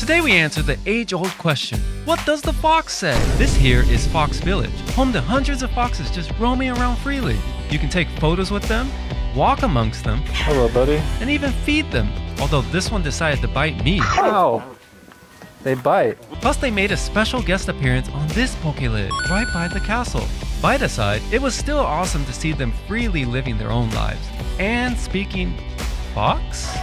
Today we answer the age-old question, what does the fox say? This here is Fox Village, home to hundreds of foxes just roaming around freely. You can take photos with them, walk amongst them, Hello, buddy. and even feed them. Although this one decided to bite me. Ow! They bite. Plus they made a special guest appearance on this Pokelid, right by the castle. Bite aside, it was still awesome to see them freely living their own lives. And speaking fox?